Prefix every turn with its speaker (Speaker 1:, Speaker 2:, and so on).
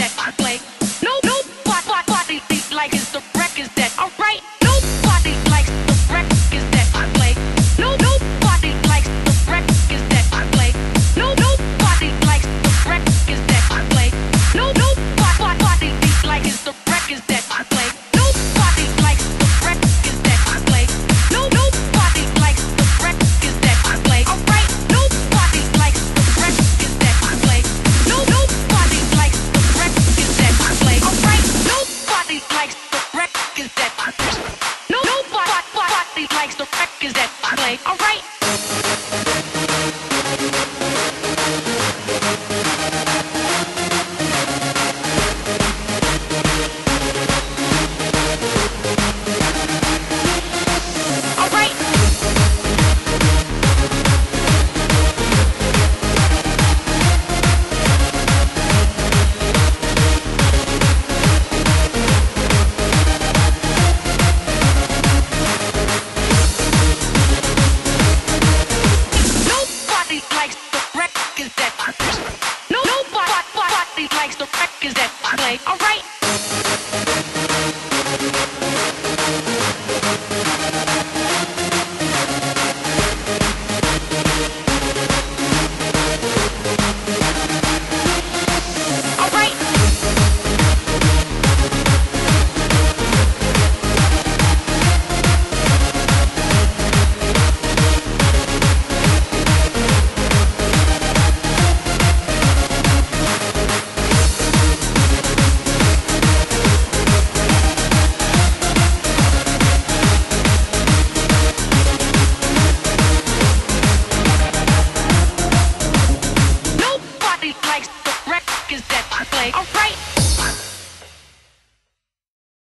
Speaker 1: that. like, all right. Alright. away. All right.